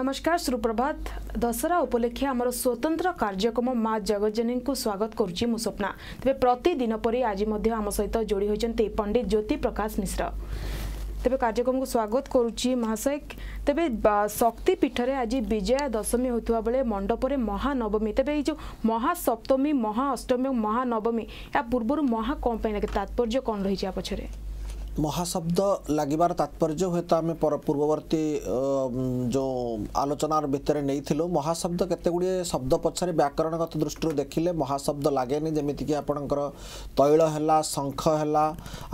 নমস্কার, সুপ্রভাত। দশহরা উপলক্ষে আমার স্বতন্ত্র কার্যক্রম মা জগজ্জনী স্বাগত করছি মু স্বপ্না তবে প্রতিদিন পরে আজ আম সহ যোড়ি হয়েছেন পণ্ডিত জ্যোতি প্রকাশ মিশ্র তবে কার্যক্রমকে স্বাগত করছি মহাশয় তবে শক্তিপীঠে আজ বিজয়া দশমী হওয়া বেড়ে মণ্ডপরে মহানবমী তবে এই যে মহাসপ্তমী মহাঅষ্টমী মহানবমী এ পূর্ব মহা কম লাগে তাৎপর্য কম রয়েছে পছরে ମହାଶବ୍ଦ ଲାଗିବାର ତାତ୍ପର୍ଯ୍ୟ ହୁଏତ ଆମେ ପର ପୂର୍ବବର୍ତ୍ତୀ ଯେଉଁ ଆଲୋଚନାର ଭିତରେ ନେଇଥିଲୁ। ମହାଶବ୍ଦ କେତେ ଗୁଡ଼ିଏ ଶବ୍ଦ ପଛରେ ବ୍ୟାକରଣଗତ ଦୃଷ୍ଟିରୁ ଦେଖିଲେ ମହାଶବ୍ଦ ଲାଗେନି। ଯେମିତିକି ଆପଣଙ୍କର ତୈଳ ହେଲା ଶଙ୍ଖ ହେଲା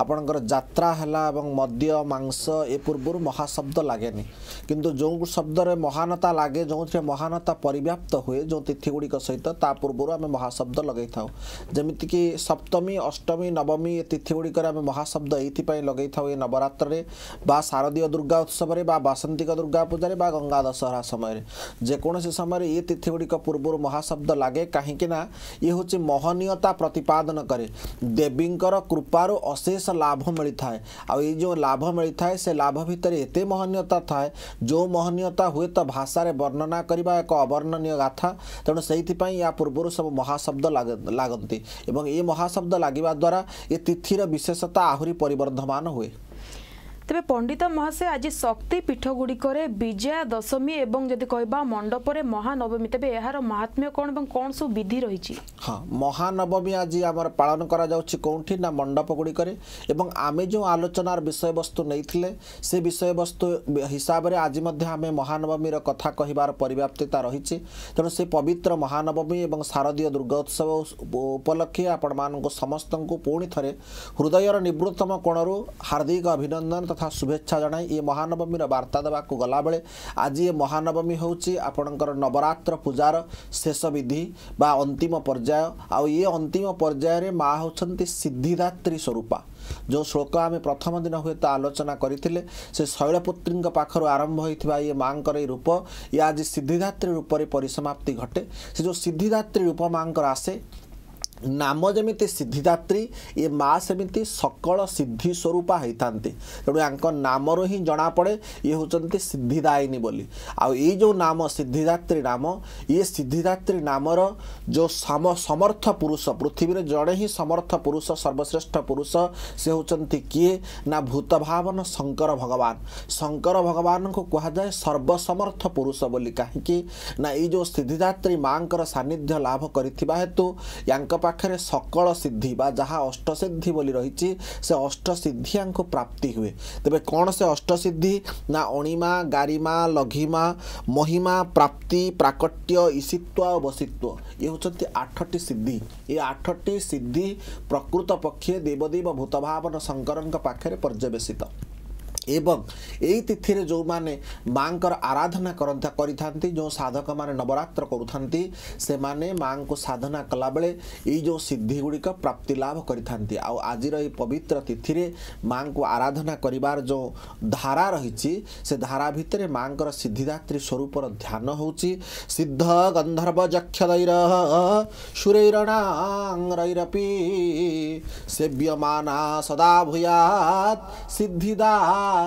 ଆପଣଙ୍କର ଯାତ୍ରା ହେଲା ଏବଂ ମଦ୍ୟ ମାଂସ ଏ ପୂର୍ବରୁ ମହାଶବ୍ଦ ଲାଗେନି। କିନ୍ତୁ ଯେଉଁ ଶବ୍ଦରେ ମହାନତା ଲାଗେ ଯେଉଁଥିରେ ମହାନତା ପରିବ୍ୟାପ୍ତ ହୁଏ ଯେଉଁ ତିଥି ଗୁଡ଼ିକ ସହିତ ତା ପୂର୍ବରୁ ଆମେ ମହାଶବ୍ଦ ଲଗାଇଥାଉ। ଯେମିତିକି ସପ୍ତମୀ ଅଷ୍ଟମୀ ନବମୀ ଏ ତିଥି ଗୁଡ଼ିକରେ ଆମେ ମହାଶବ୍ଦ ଏଇଥିପାଇଁ ଲଗାଇଥାଉ ଏ ନବରାତ୍ରରେ ବା ଶାରଦୀୟ ଦୁର୍ଗା ଉତ୍ସବରେ ବା ବାସନ୍ତିକ ଦୁର୍ଗା ପୂଜାରେ ବା ଗଙ୍ଗା ଦଶହରା ସମୟରେ। ଯେକୌଣସି ସମୟରେ ଏ ତିଥି ଗୁଡ଼ିକ ପୂର୍ବରୁ ମହାଶବ୍ଦ ଲାଗେ କାହିଁକି ନା ଇଏ ହେଉଛି ମହନୀୟତା ପ୍ରତିପାଦନ କରେ। ଦେବୀଙ୍କର କୃପାରୁ ଅଶେଷ ଲାଭ ମିଳିଥାଏ। ଆଉ ଏଇ ଯେଉଁ ଲାଭ ମିଳିଥାଏ ସେ ଲାଭ ଭିତରେ ଏତେ ମହନୀୟତା ଥାଏ ଯେଉଁ ମହନୀୟତା ହୁଏତ ଭାଷାରେ ବର୍ଣ୍ଣନା କରିବା ଏକ ଅବର୍ଣ୍ଣନୀୟ ଗାଥା ତେଣୁ ସେଇଥିପାଇଁ ୟା ପୂର୍ବରୁ ସବୁ ମହାଶବ୍ଦ ଲାଗ- ଲାଗନ୍ତି। ଏବଂ ଏ ମହାଶବ୍ଦ ଲାଗିବା ଦ୍ୱାରା ଏ ତିଥିର ବିଶେଷତା ଆହୁରି ପରିବର୍ଦ୍ଧମାନ रवाना हुए। ତେବେ ପଣ୍ଡିତ ମହାଶୟ ଆଜି ଶକ୍ତି ପୀଠ ଗୁଡ଼ିକରେ ବିଜୟା ଦଶମୀ ଏବଂ ଯଦି କହିବା ମଣ୍ଡପରେ ମହାନବମୀ ତେବେ ଏହାର ମହାତ୍ମ୍ୟ କ'ଣ ଏବଂ କ'ଣ ସବୁ ବିଧି ରହିଛି? ହଁ ମହାନବମୀ ଆଜି ଆମର ପାଳନ କରାଯାଉଛି କେଉଁଠି ନା ମଣ୍ଡପ ଗୁଡ଼ିକରେ ଏବଂ ଆମେ ଯେଉଁ ଆଲୋଚନାର ବିଷୟବସ୍ତୁ ନେଇଥିଲେ ସେ ବିଷୟବସ୍ତୁ ହିସାବରେ ଆଜି ମଧ୍ୟ ଆମେ ମହାନବମୀର କଥା କହିବାର ପରିବ୍ୟାପ୍ତିତା ରହିଛି। ତେଣୁ ସେ ପବିତ୍ର ମହାନବମୀ ଏବଂ ଶାରଦୀୟ ଦୁର୍ଗା ଉତ୍ସବ ଉପଲକ୍ଷେ ଆପଣମାନଙ୍କୁ ସମସ୍ତଙ୍କୁ ପୁଣି ଥରେ ହୃଦୟର ନିବୃତ୍ତମ କୋଣରୁ ହାର୍ଦ୍ଦିକ ଅଭିନନ୍ଦନ ତଥା ଶୁଭେଚ୍ଛା ଜଣାଇ ଏ ମହାନବମୀର ବାର୍ତ୍ତା ଦେବାକୁ ଗଲାବେଳେ ଆଜି ଏ ମହାନବମୀ ହେଉଛି ଆପଣଙ୍କର ନବରାତ୍ର ପୂଜାର ଶେଷ ବିଧି ବା ଅନ୍ତିମ ପର୍ଯ୍ୟାୟ। ଆଉ ଇଏ ଅନ୍ତିମ ପର୍ଯ୍ୟାୟରେ ମା ହେଉଛନ୍ତି ସିଦ୍ଧିଦାତ୍ରୀ ସ୍ୱରୂପା। ଯେଉଁ ଶ୍ଳୋକ ଆମେ ପ୍ରଥମ ଦିନ ହୁଏତ ଆଲୋଚନା କରିଥିଲେ ସେ ଶୈଳପୁତ୍ରୀଙ୍କ ପାଖରୁ ଆରମ୍ଭ ହୋଇଥିବା ଇଏ ମାଙ୍କର ଏଇ ରୂପ ଇଏ ଆଜି ସିଦ୍ଧିଦାତ୍ରୀ ରୂପରେ ପରିସମାପ୍ତି ଘଟେ। ସେ ଯେଉଁ ସିଦ୍ଧିଦାତ୍ରୀ ରୂପ ମାଙ୍କର ଆସେ ନାମ ଯେମିତି ସିଦ୍ଧିଦାତ୍ରୀ ଏ ମା ସେମିତି ସକଳ ସିଦ୍ଧି ସ୍ୱରୂପା ହେଇଥାନ୍ତି। ତେଣୁ ୟାଙ୍କ ନାମରୁ ହିଁ ଜଣାପଡ଼େ ଇଏ ହେଉଛନ୍ତି ସିଦ୍ଧିଦାୟିନୀ ବୋଲି। ଆଉ ଏଇ ଯେଉଁ ନାମ ସିଦ୍ଧିଦାତ୍ରୀ ନାମ ଇଏ ସିଦ୍ଧିଦାତ୍ରୀ ନାମର ଯେଉଁ ସମ ସମର୍ଥ ପୁରୁଷ ପୃଥିବୀରେ ଜଣେ ହିଁ ସମର୍ଥ ପୁରୁଷ ସର୍ବଶ୍ରେଷ୍ଠ ପୁରୁଷ ସେ ହେଉଛନ୍ତି କିଏ? ନା ଭୂତ ଭାବନ ଶଙ୍କର ଭଗବାନ। ଶଙ୍କର ଭଗବାନଙ୍କୁ କୁହାଯାଏ ସର୍ବସମର୍ଥ ପୁରୁଷ ବୋଲି କାହିଁକି? ନା ଏଇ ଯେଉଁ ସିଦ୍ଧିଦାତ୍ରୀ ମାଙ୍କର ସାନ୍ନିଧ୍ୟ ଲାଭ କରିଥିବା ହେତୁ ୟାଙ୍କ ପାଖରେ ସକଳ ସିଦ୍ଧି ବା ଯାହା ଅଷ୍ଟସିଦ୍ଧି ବୋଲି ରହିଛି ସେ ଅଷ୍ଟସିଦ୍ଧି ୟାଙ୍କୁ ପ୍ରାପ୍ତି ହୁଏ। ତେବେ କ'ଣ ସେ ଅଷ୍ଟସିଦ୍ଧି? ନା ଅଣିମା ଗାରିମା ଲଘିମା ମହିମା ପ୍ରାପ୍ତି ପ୍ରାକଟ୍ୟ ଈଶିତ୍ୱ ଓ ବସିତ୍ୱ। ଇଏ ହେଉଛନ୍ତି ଆଠଟି ସିଦ୍ଧି। ଏ ଆଠଟି ସିଦ୍ଧି ପ୍ରକୃତ ପକ୍ଷେ ଦେବଦେବ ଭୂତଭାବନ ଶଙ୍କରଙ୍କ ପାଖରେ ପର୍ଯ୍ୟବେସିତ ଏବଂ ଏଇ ତିଥିରେ ଯେଉଁମାନେ ମାଙ୍କର ଆରାଧନା କରନ୍ତା କରିଥାନ୍ତି ଯେଉଁ ସାଧକମାନେ ନବରାତ୍ର କରୁଥାନ୍ତି ସେମାନେ ମାଙ୍କୁ ସାଧନା କଲାବେଳେ ଏଇ ଯେଉଁ ସିଦ୍ଧି ଗୁଡ଼ିକ ପ୍ରାପ୍ତି ଲାଭ କରିଥାନ୍ତି। ଆଉ ଆଜିର ଏଇ ପବିତ୍ର ତିଥିରେ ମାଙ୍କୁ ଆରାଧନା କରିବାର ଯେଉଁ ଧାରା ରହିଛି ସେ ଧାରା ଭିତରେ ମାଙ୍କର ସିଦ୍ଧିଦାତ୍ରୀ ସ୍ୱରୂପର ଧ୍ୟାନ ହେଉଛି ସିଦ୍ଧ ଗନ୍ଧର୍ବ ଯକ୍ଷ ଦୈର ସୁରୈରଣାରପି ସେବ୍ୟମାନା ସଦା ଭୂୟାତ୍ ସିଦ୍ଧିଦା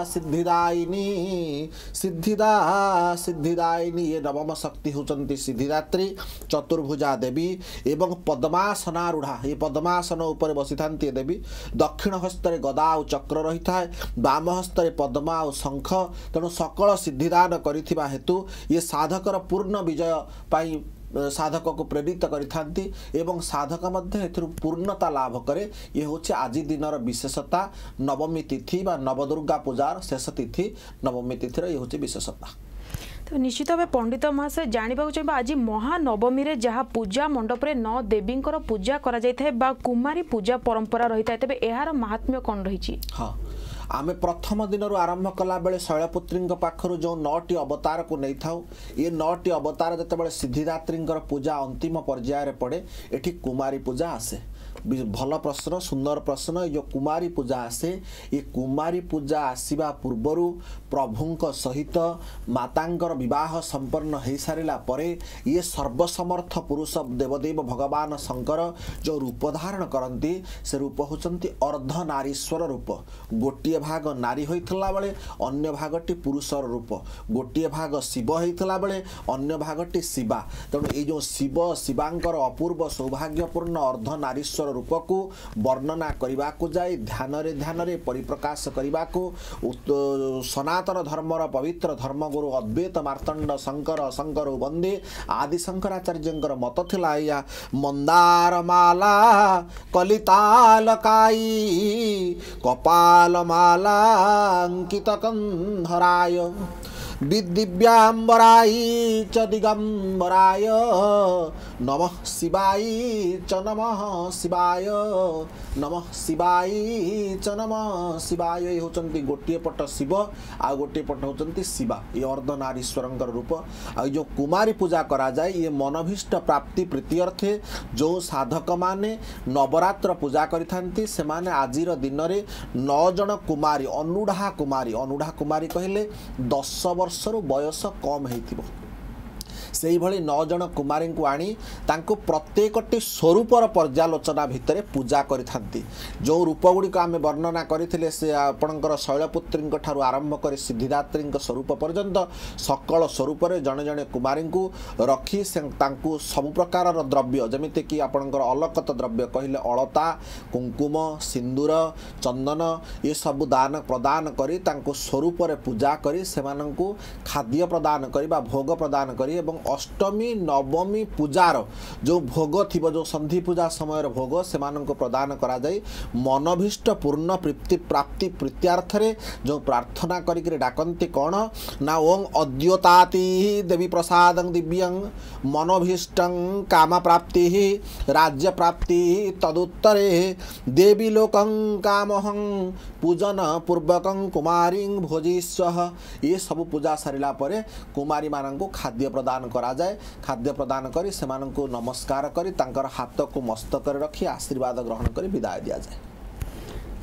सिद्धिदायिनी सिद्धिदा सिद्धिदायिनी ये नवम शक्ति होती सिद्धिदात्री चतुर्भुजा देवी एवं पद्मासनारूढ़ा। ये पद्मासन उपर बसी था देवी। दक्षिण हस्तरे गदा आ चक्र रही था बाम हस्तरे पद्मा और शंख। तेणु सकल सिद्धिदान करेतु ये साधकर पूर्ण विजय पाई ସାଧକକୁ ପ୍ରେରିତ କରିଥାନ୍ତି ଏବଂ ସାଧକ ମଧ୍ୟ ଏଥିରୁ ପୂର୍ଣ୍ଣତା ଲାଭ କରେ। ଇଏ ହେଉଛି ଆଜି ଦିନର ବିଶେଷତା। ନବମୀ ତିଥି ବା ନବଦୁର୍ଗା ପୂଜାର ଶେଷ ତିଥି। ନବମୀ ତିଥିର ଇଏ ହେଉଛି ବିଶେଷତା। ତେବେ ନିଶ୍ଚିତ ଭାବେ ପଣ୍ଡିତ ମହାଶୟ ଜାଣିବାକୁ ଚାହିଁବା ଆଜି ମହାନବମୀରେ ଯାହା ପୂଜା ମଣ୍ଡପରେ ନଅ ଦେବୀଙ୍କର ପୂଜା କରାଯାଇଥାଏ ବା କୁମାରୀ ପୂଜା ପରମ୍ପରା ରହିଥାଏ ତେବେ ଏହାର ମାହାତ୍ମ୍ୟ କ'ଣ ରହିଛି? ହଁ। ଆମେ ପ୍ରଥମ ଦିନରୁ ଆରମ୍ଭ କଲାବେଳେ ଶୈଳପୁତ୍ରୀଙ୍କ ପାଖରୁ ଯେଉଁ ନଅଟି ଅବତାରକୁ ନେଇଥାଉ ଏ ନଅଟି ଅବତାର ଯେତେବେଳେ ସିଦ୍ଧିଦାତ୍ରୀଙ୍କର ପୂଜା ଅନ୍ତିମ ପର୍ଯ୍ୟାୟରେ ପଡ଼େ ଏଠି କୁମାରୀ ପୂଜା ଆସେ। ଭଲ ପ୍ରଶ୍ନ ସୁନ୍ଦର ପ୍ରଶ୍ନ ଏ ଯେଉଁ କୁମାରୀ ପୂଜା ଆସେ ଏ କୁମାରୀ ପୂଜା ଆସିବା ପୂର୍ବରୁ ପ୍ରଭୁଙ୍କ ସହିତ ମାତାଙ୍କର ବିବାହ ସମ୍ପନ୍ନ ହୋଇସାରିଲା ପରେ ଇଏ ସର୍ବସମର୍ଥ ପୁରୁଷ ଦେବଦେବ ଭଗବାନ ଶଙ୍କର ଯେଉଁ ରୂପ ଧାରଣ କରନ୍ତି ସେ ରୂପ ହେଉଛନ୍ତି ଅର୍ଦ୍ଧ ନାରୀଶ୍ୱର ରୂପ। ଗୋଟିଏ ଭାଗ ନାରୀ ହୋଇଥିଲା ବେଳେ ଅନ୍ୟ ଭାଗଟି ପୁରୁଷର ରୂପ। ଗୋଟିଏ ଭାଗ ଶିବ ହେଇଥିଲା ବେଳେ ଅନ୍ୟ ଭାଗଟି ଶିବା। ତେଣୁ ଏଇ ଯେଉଁ ଶିବ ଶିବାଙ୍କର ଅପୂର୍ବ ସୌଭାଗ୍ୟପୂର୍ଣ୍ଣ ଅର୍ଦ୍ଧ ନାରୀଶ୍ୱର ରୂପକୁ ବର୍ଣ୍ଣନା କରିବାକୁ ଯାଇ ଧ୍ୟାନରେ ଧ୍ୟାନରେ ପରିପ୍ରକାଶ କରିବାକୁ ସନାତନ ଧର୍ମର ପବିତ୍ର ଧର୍ମଗୁରୁ ଅଦ୍ୱୈତ ମାର୍ତ୍ତଣ୍ଡ ଶଙ୍କର ଶଙ୍କର ବନ୍ଦେ ଆଦି ଶଙ୍କରାଚାର୍ଯ୍ୟଙ୍କର ମତ ଥିଲା ଏଇଆ। ମନ୍ଦାର ମାଲା କଲିତାଲକାଇ କପାଲ ମାଲା ଅଙ୍କିତ କନ୍ଧରାୟ ବିଦିବ୍ୟାମ୍ବରାଇ ଚ ଦିଗମ୍ବରାୟ ନମଃ ଶିବାଇ ଚ ନମଃ ଶିବାୟ ନମଃ ଶିବାଇ ଚ ନମଃ ଶିବାୟ ଏ ହେଉଛନ୍ତି ଗୋଟିଏ ପଟ ଶିବ ଆଉ ଗୋଟିଏ ପଟ ହେଉଛନ୍ତି ଶିବା ଏ ଅର୍ଦ୍ଧନାରୀଶ୍ୱରଙ୍କର ରୂପ ଆଉ ଏ ଯେଉଁ କୁମାରୀ ପୂଜା କରାଯାଏ ଇଏ ମନଭୀଷ୍ଟ ପ୍ରାପ୍ତି ପ୍ରୀତି ଅର୍ଥେ ଯେଉଁ ସାଧକମାନେ ନବରାତ୍ର ପୂଜା କରିଥାନ୍ତି ସେମାନେ ଆଜିର ଦିନରେ ନଅ ଜଣ କୁମାରୀ ଅନୁଢ଼ା କୁମାରୀ ଅନୁଢ଼ା କୁମାରୀ କହିଲେ ଦଶ ବର୍ଷରୁ ବୟସ କମ୍ ହେଇଥିବ। ସେଇଭଳି ନଅ ଜଣ କୁମାରୀଙ୍କୁ ଆଣି ତାଙ୍କୁ ପ୍ରତ୍ୟେକଟି ସ୍ୱରୂପର ପର୍ଯ୍ୟାଲୋଚନା ଭିତରେ ପୂଜା କରିଥାନ୍ତି। ଯେଉଁ ରୂପଗୁଡ଼ିକ ଆମେ ବର୍ଣ୍ଣନା କରିଥିଲେ ସେ ଆପଣଙ୍କର ଶୈଳପୁତ୍ରୀଙ୍କ ଠାରୁ ଆରମ୍ଭ କରି ସିଦ୍ଧିଦାତ୍ରୀଙ୍କ ସ୍ୱରୂପ ପର୍ଯ୍ୟନ୍ତ ସକଳ ସ୍ୱରୂପରେ ଜଣେ ଜଣେ କୁମାରୀଙ୍କୁ ରଖି ତାଙ୍କୁ ସବୁ ପ୍ରକାରର ଦ୍ରବ୍ୟ ଯେମିତିକି ଆପଣଙ୍କର ଅଲକତ ଦ୍ରବ୍ୟ କହିଲେ ଅଳତା କୁଙ୍କୁମ ସିନ୍ଦୁର ଚନ୍ଦନ ଏସବୁ ଦାନ ପ୍ରଦାନ କରି ତାଙ୍କୁ ସ୍ୱରୂପରେ ପୂଜା କରି ସେମାନଙ୍କୁ ଖାଦ୍ୟ ପ୍ରଦାନ କରି ବା ଭୋଗ ପ୍ରଦାନ କରି ଏବଂ ଅଷ୍ଟମୀ ନବମୀ ପୂଜାର ଯେଉଁ ଭୋଗ ଥିବ ଯେଉଁ ସନ୍ଧି ପୂଜା ସମୟର ଭୋଗ ସେମାନଙ୍କୁ ପ୍ରଦାନ କରାଯାଇ ମନଭୀଷ୍ଟ ପୂର୍ଣ୍ଣ ପ୍ରୀତି ପ୍ରାପ୍ତି ପ୍ରୀତ୍ୟାର୍ଥରେ ଯେଉଁ ପ୍ରାର୍ଥନା କରିକିରି ଡାକନ୍ତି କ'ଣ ନା ଓଂ ଅଦ୍ୟୋତାତି ଦେବୀ ପ୍ରସାଦଂ ଦିବ୍ୟଂ ମନୋଭୀଷ୍ଟଂ କାମ ପ୍ରାପ୍ତି ରାଜ୍ୟ ପ୍ରାପ୍ତି ତଦୁତ୍ତରେ ଦେବୀ ଲୋକଂ କାମହଂ ପୂଜନ ପୂର୍ବକଂ କୁମାରୀଂ ଭୋଜିସ୍ୱ ଏସବୁ ପୂଜା ସାରିଲା ପରେ କୁମାରୀମାନଙ୍କୁ ଖାଦ୍ୟ ପ୍ରଦାନ କରାଯାଏ। ଖାଦ୍ୟ ପ୍ରଦାନ କରି ସେମାନଙ୍କୁ ନମସ୍କାର କରି ତାଙ୍କର ହାତକୁ ମସ୍ତକରେ ରଖି ଆଶୀର୍ବାଦ ଗ୍ରହଣ କରି ବିଦାୟ ଦିଆଯାଏ।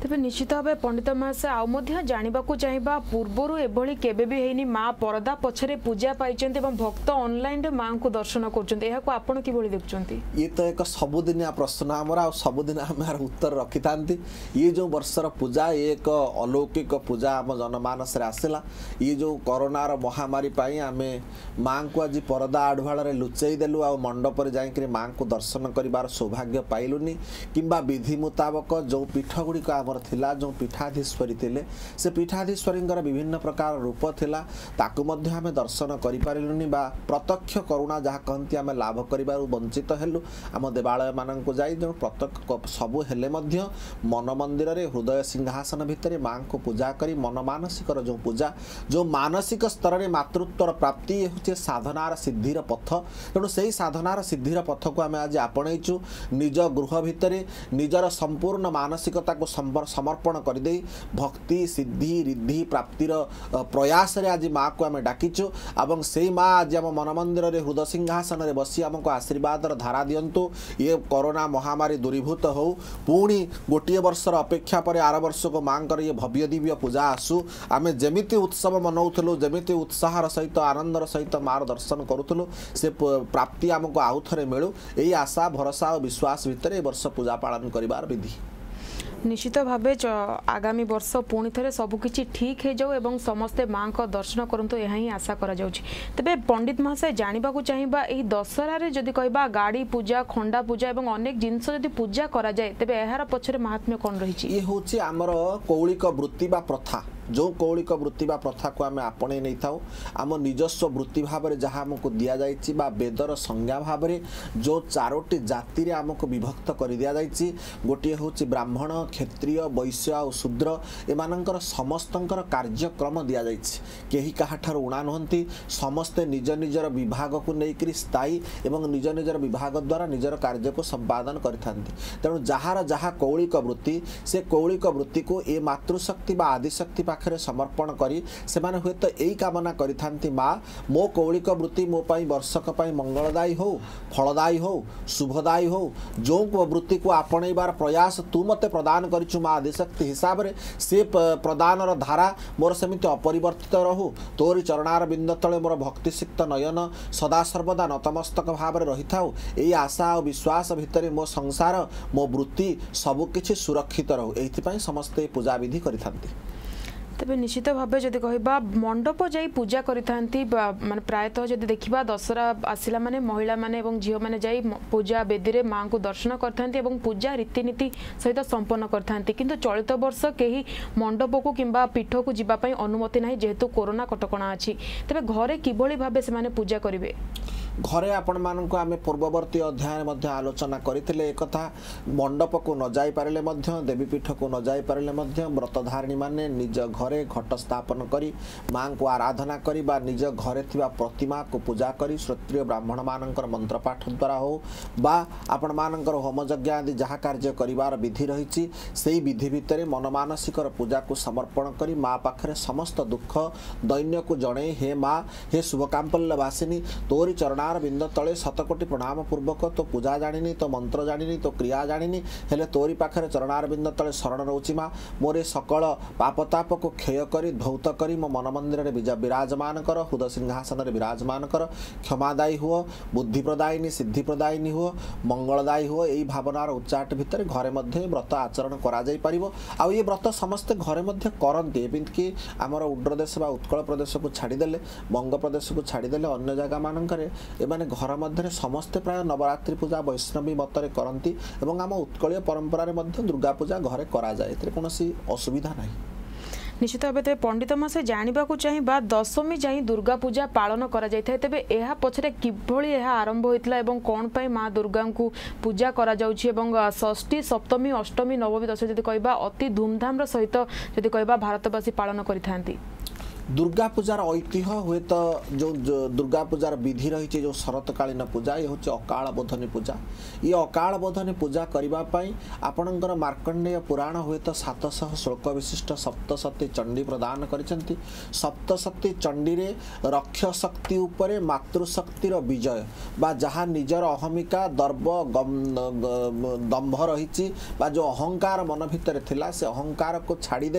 ତେବେ ନିଶ୍ଚିତ ଭାବେ ପଣ୍ଡିତ ମହାଶୟ ଆଉ ମଧ୍ୟ ଜାଣିବାକୁ ଚାହିଁବା ପୂର୍ବରୁ ଏଭଳି କେବେ ବି ହେଇନି ମା ପରଦା ପଛରେ ପୂଜା ପାଇଛନ୍ତି ଏବଂ ଭକ୍ତ ଅନଲାଇନରେ ମାଙ୍କୁ ଦର୍ଶନ କରୁଛନ୍ତି। ଏହାକୁ ଆପଣ କିଭଳି ଦେଖୁଛନ୍ତି? ଇଏ ତ ଏକ ସବୁଦିନିଆ ପ୍ରଶ୍ନ ଆମର। ଆଉ ସବୁଦିନ ଆମେ ଏହାର ଉତ୍ତର ରଖିଥାନ୍ତି। ଇଏ ଯେଉଁ ବର୍ଷର ପୂଜା ଇଏ ଏକ ଅଲୌକିକ ପୂଜା ଆମ ଜନମାନସରେ ଆସିଲା। ଇଏ ଯେଉଁ କରୋନାର ମହାମାରୀ ପାଇଁ ଆମେ ମାଙ୍କୁ ଆଜି ପରଦା ଆଢ଼ୁଆଳରେ ଲୁଚେଇ ଦେଲୁ। ଆଉ ମଣ୍ଡପରେ ଯାଇକରି ମାଙ୍କୁ ଦର୍ଶନ କରିବାର ସୌଭାଗ୍ୟ ପାଇଲୁନି। କିମ୍ବା ବିଧି ମୁତାବକ ଯେଉଁ ପୀଠ ଗୁଡ଼ିକ ଆମର ଥିଲା ଯେଉଁ ପୀଠାଧୀଶ୍ୱରୀ ଥିଲେ ସେ ପୀଠାଧୀଶ୍ୱରୀଙ୍କର ବିଭିନ୍ନ ପ୍ରକାର ରୂପ ଥିଲା। ତାକୁ ମଧ୍ୟ ଆମେ ଦର୍ଶନ କରିପାରିଲୁନି ବା ପ୍ରତ୍ୟକ୍ଷ କରୁଣା ଯାହା କହନ୍ତି ଆମେ ଲାଭ କରିବାରୁ ବଞ୍ଚିତ ହେଲୁ। ଆମ ଦେବାଳୟମାନଙ୍କୁ ଯାଇ ତେଣୁ ପ୍ରତ୍ୟକ୍ଷ ସବୁ ହେଲେ ମଧ୍ୟ ମନ ମନ୍ଦିରରେ ହୃଦୟ ସିଂହାସନ ଭିତରେ ମାଙ୍କୁ ପୂଜା କରି ମନ ମାନସିକର ଯେଉଁ ପୂଜା ଯେଉଁ ମାନସିକ ସ୍ତରରେ ମାତୃତ୍ୱର ପ୍ରାପ୍ତି ହେଉଛି ସାଧନାର ସିଦ୍ଧିର ପଥ। ତେଣୁ ସେହି ସାଧନାର ସିଦ୍ଧିର ପଥକୁ ଆମେ ଆଜି ଆପଣେଇଛୁ। ନିଜ ଗୃହ ଭିତରେ ନିଜର ସମ୍ପୂର୍ଣ୍ଣ ମାନସିକତାକୁ ସମ୍ବ- ସମର୍ପଣ କରିଦେଇ ଭକ୍ତି ସିଦ୍ଧି ରିଦ୍ଧି ପ୍ରାପ୍ତିର ଅ, ପ୍ରୟାସରେ ଆଜି ମାଆକୁ ଆମେ ଡାକିଛୁ ଏବଂ ସେଇ ମା ଆଜି ଆମ ମନ ମନ୍ଦିରରେ ହୃଦୟ ସିଂହାସନରେ ବସି ଆମକୁ ଆଶୀର୍ବାଦର ଧାରା ଦିଅନ୍ତୁ। ଇଏ କରୋନା ମହାମାରୀ ଦୂରୀଭୂତ ହଉ ପୁଣି ଗୋଟିଏ ବର୍ଷର ଅପେକ୍ଷା ପରେ ଆର ବର୍ଷକୁ ମାଆଙ୍କର ଇଏ ଭବ୍ୟ ଦିବ୍ୟ ପୂଜା ଆସୁ। ଆମେ ଯେମିତି ଉତ୍ସବ ମନାଉଥିଲୁ ଯେମିତି ଉତ୍ସାହର ସହିତ ଆନନ୍ଦର ସହିତ ମାଆର ଦର୍ଶନ କରୁଥିଲୁ ସେ ପ- ପ୍ରାପ୍ତି ଆମକୁ ଆଉ ଥରେ ମିଳୁ। ଏଇ ଆଶା ଭରସା ଓ ବିଶ୍ୱାସ ଭିତରେ ଏ ବର୍ଷ ପୂଜା ପାଳନ କରିବାର ବିଧି। ନିଶ୍ଚିତ ଭାବେ ଆଗାମୀ ବର୍ଷ ପୁଣି ଥରେ ସବୁକିଛି ଠିକ୍ ହେଇଯାଉ ଏବଂ ସମସ୍ତେ ମାଙ୍କ ଦର୍ଶନ କରନ୍ତୁ ଏହା ହିଁ ଆଶା କରାଯାଉଛି। ତେବେ ପଣ୍ଡିତ ମହାଶୟ ଜାଣିବାକୁ ଚାହିଁବା ଏହି ଦଶହରାରେ ଯଦି କହିବା ଗାଡ଼ି ପୂଜା ଖଣ୍ଡା ପୂଜା ଏବଂ ଅନେକ ଜିନିଷ ଯଦି ପୂଜା କରାଯାଏ ତେବେ ଏହାର ପଛରେ ମାହାତ୍ମ୍ୟ କ'ଣ ରହିଛି? ଇଏ ହେଉଛି ଆମର କୌଳିକ ବୃତ୍ତି ବା ପ୍ରଥା। ଯେଉଁ କୌଳିକ ବୃତ୍ତି ବା ପ୍ରଥାକୁ ଆମେ ଆପଣେଇ ନେଇଥାଉ ଆମ ନିଜସ୍ୱ ବୃତ୍ତି ଭାବରେ ଯାହା ଆମକୁ ଦିଆଯାଇଛି ବା ବେଦର ସଂଜ୍ଞା ଭାବରେ ଯେଉଁ ଚାରୋଟି ଜାତିରେ ଆମକୁ ବିଭକ୍ତ କରି ଦିଆଯାଇଛି ଗୋଟିଏ ହେଉଛି ବ୍ରାହ୍ମଣ କ୍ଷତ୍ରିୟ ବୈଶ୍ୟ ଆଉ ଶୂଦ୍ର ଏମାନଙ୍କର ସମସ୍ତଙ୍କର କାର୍ଯ୍ୟକ୍ରମ ଦିଆଯାଇଛି। କେହି କାହାଠାରୁ ଉଣା ନୁହନ୍ତି ସମସ୍ତେ ନିଜ ନିଜର ବିଭାଗକୁ ନେଇକରି ସ୍ଥାୟୀ ଏବଂ ନିଜ ନିଜର ବିଭାଗ ଦ୍ୱାରା ନିଜର କାର୍ଯ୍ୟକୁ ସମ୍ପାଦନ କରିଥାନ୍ତି। ତେଣୁ ଯାହାର ଯାହା କୌଳିକ ବୃତ୍ତି ସେ କୌଳିକ ବୃତ୍ତିକୁ ଏ ମାତୃଶକ୍ତି ବା ଆଦିଶକ୍ତି ବା ପାଖରେ ସମର୍ପଣ କରି ସେମାନେ ହୁଏତ ଏଇ କାମନା କରିଥାନ୍ତି ମା ମୋ କୌଳିକ ବୃତ୍ତି ମୋ ପାଇଁ ବର୍ଷକ ପାଇଁ ମଙ୍ଗଳଦାୟୀ ହଉ ଫଳଦାୟୀ ହଉ ଶୁଭଦାୟୀ ହଉ। ଯେଉଁ ବୃତ୍ତିକୁ ଆପଣେଇବାର ପ୍ରୟାସ ତୁ ମୋତେ ପ୍ରଦାନ କରିଛୁ ମା ଆଦିଶକ୍ତି ହିସାବରେ ସେ ପ୍ରଦାନର ଧାରା ମୋର ସେମିତି ଅପରିବର୍ତ୍ତିତ ରହୁ। ତୋରି ଚରଣାର ବିନ୍ଦ ତଳେ ମୋର ଭକ୍ତିସିକ୍ତ ନୟନ ସଦାସର୍ବଦା ନତମସ୍ତକ ଭାବରେ ରହିଥାଉ। ଏଇ ଆଶା ଆଉ ବିଶ୍ୱାସ ଭିତରେ ମୋ ସଂସାର ମୋ ବୃତ୍ତି ସବୁକିଛି ସୁରକ୍ଷିତ ରହୁ। ଏଇଥିପାଇଁ ସମସ୍ତେ ପୂଜାବିଧି କରିଥାନ୍ତି। ତେବେ ନିଶ୍ଚିତ ଭାବେ ଯଦି କହିବା ମଣ୍ଡପ ଯାଇ ପୂଜା କରିଥାନ୍ତି ମାନେ ପ୍ରାୟତଃ ଯଦି ଦେଖିବା ଦଶହରା ଆସିଲା ମାନେ ମହିଳାମାନେ ଏବଂ ଝିଅମାନେ ଯାଇ ପୂଜା ବେଦୀରେ ମାଙ୍କୁ ଦର୍ଶନ କରିଥାନ୍ତି ଏବଂ ପୂଜା ରୀତିନୀତି ସହିତ ସମ୍ପନ୍ନ କରିଥାନ୍ତି। କିନ୍ତୁ ଚଳିତ ବର୍ଷ କେହି ମଣ୍ଡପକୁ କିମ୍ବା ପୀଠକୁ ଯିବା ପାଇଁ ଅନୁମତି ନାହିଁ ଯେହେତୁ କୋରୋନା କଟକଣା ଅଛି। ତେବେ ଘରେ କିଭଳି ଭାବେ ସେମାନେ ପୂଜା କରିବେ? ଘରେ ଆପଣମାନଙ୍କୁ ଆମେ ପୂର୍ବବର୍ତ୍ତୀ ଅଧ୍ୟାୟରେ ମଧ୍ୟ ଆଲୋଚନା କରିଥିଲେ ଏକଥା ମଣ୍ଡପକୁ ନ ଯାଇପାରିଲେ ମଧ୍ୟ ଦେବୀପୀଠକୁ ନ ଯାଇପାରିଲେ ମଧ୍ୟ ବ୍ରତଧାରିଣୀମାନେ ନିଜ ଘରେ ଘଟ ସ୍ଥାପନ କରି ମାଙ୍କୁ ଆରାଧନା କରି ବା ନିଜ ଘରେ ଥିବା ପ୍ରତିମାକୁ ପୂଜା କରି ଶ୍ରୋତ୍ରିୟ ବ୍ରାହ୍ମଣମାନଙ୍କର ମନ୍ତ୍ରପାଠ ଦ୍ୱାରା ହଉ ବା ଆପଣମାନଙ୍କର ହୋମଯଜ୍ଞ ଆଦି ଯାହା କାର୍ଯ୍ୟ କରିବାର ବିଧି ରହିଛି ସେଇ ବିଧି ଭିତରେ ମନମାନସିକର ପୂଜାକୁ ସମର୍ପଣ କରି ମା ପାଖରେ ସମସ୍ତ ଦୁଃଖ ଦୈନ୍ୟକୁ ଜଣେଇ ହେ ମା ହେ ଶୁଭକାମ୍ପଲ୍ୟ ବାସିନୀ ତୋରି ଚରଣାର ବିନ୍ଦ ତଳେ ଶତକୋଟି ପ୍ରଣାମ ପୂର୍ବକ ତୋ ପୂଜା ଜାଣିନି ତୋ ମନ୍ତ୍ର ଜାଣିନି ତୋ କ୍ରିୟା ଜାଣିନି ହେଲେ ତୋରି ପାଖରେ ଚରଣାର ବିନ୍ଦ ତଳେ ଶରଣ ରହୁଛି ମା। ମୋର ଏ ସକଳ ପାପତାପକୁ କ୍ଷୟ କରି ଧୌତ କରି ମୋ ମନ ମନ୍ଦିରରେ ବିଜା ବିରାଜମାନ କର ହୃଦ ସିଂହାସନରେ ବିରାଜମାନ କର। କ୍ଷମାଦାୟୀ ହୁଅ ବୁଦ୍ଧି ପ୍ରଦାୟିନୀ ସିଦ୍ଧି ପ୍ରଦାୟିନୀ ହୁଅ ମଙ୍ଗଳଦାୟୀ ହୁଅ ଏଇ ଭାବନାର ଉଚ୍ଚାଟ ଭିତରେ ଘରେ ମଧ୍ୟ ଏ ବ୍ରତ ଆଚରଣ କରାଯାଇପାରିବ ଆଉ ଏ ବ୍ରତ ସମସ୍ତେ ଘରେ ମଧ୍ୟ କରନ୍ତି। ଏମିତିକି ଆମର ଉଗ୍ର ଦେଶ ବା ଉତ୍କଳ ପ୍ରଦେଶକୁ ଛାଡ଼ିଦେଲେ ବଙ୍ଗ ପ୍ରଦେଶକୁ ଛାଡ଼ିଦେଲେ ଅନ୍ୟ ଜାଗାମାନଙ୍କରେ ଏମାନେ ଘର ମଧ୍ୟରେ ସମସ୍ତେ ପ୍ରାୟ ନବରାତ୍ରି ପୂଜା ବୈଷ୍ଣବୀ ମତରେ କରନ୍ତି ଏବଂ ଆମ ଉତ୍କଳୀୟ ପରମ୍ପରାରେ ମଧ୍ୟ ଦୁର୍ଗା ପୂଜା ଘରେ କରାଯାଏ ଏଥିରେ କୌଣସି ଅସୁବିଧା ନାହିଁ ନିଶ୍ଚିତ ଭାବେ ତେବେ ପଣ୍ଡିତ ମାସେ ଜାଣିବାକୁ ଚାହିଁବା ଦଶମୀ ଯାଇ ଦୁର୍ଗା ପୂଜା ପାଳନ କରାଯାଇଥାଏ ତେବେ ଏହା ପଛରେ କିଭଳି ଏହା ଆରମ୍ଭ ହୋଇଥିଲା ଏବଂ କ'ଣ ପାଇଁ ମା ଦୁର୍ଗାଙ୍କୁ ପୂଜା କରାଯାଉଛି ଏବଂ ଅ, ଷଷ୍ଠୀ ସପ୍ତମୀ ଅଷ୍ଟମୀ ନବମୀ ଦଶମୀ ଯଦି କହିବା ଅତି ଧୁମଧାମର ସହିତ ଯଦି କହିବା ଭାରତବାସୀ ପାଳନ କରିଥାନ୍ତି। ଦୁର୍ଗା ପୂଜାର ଐତିହ୍ୟ ହୁଏତ ଯେଉଁ ଦୁର୍ଗା ପୂଜାର ବିଧି ରହିଛି ଯେଉଁ ଶରତକାଳୀନ ପୂଜା ଏ ହେଉଛି ଅକାଳ ବୋଧନୀ ପୂଜା। ଏ ଅକାଳ ବୋଧନୀ ପୂଜା କରିବା ପାଇଁ ଆପଣଙ୍କର ମାର୍କଣ୍ଡେୟ ପୁରାଣ ହୁଏତ ସାତଶହ ଶ୍ଲୋକ ବିଶିଷ୍ଟ ସପ୍ତସତୀ ଚଣ୍ଡୀ ପ୍ରଦାନ କରିଛନ୍ତି। ସପ୍ତସତୀ ଚଣ୍ଡୀରେ ରକ୍ଷ ଶକ୍ତି ଉପରେ ମାତୃଶକ୍ତିର ବିଜୟ ବା ଯାହା ନିଜର ଅହମିକା ଦର୍ବ ଦମ୍ଭ ରହିଛି ବା ଯେଉଁ ଅହଙ୍କାର ମନ ଭିତରେ ଥିଲା ସେ ଅହଙ୍କାରକୁ ଛାଡ଼ି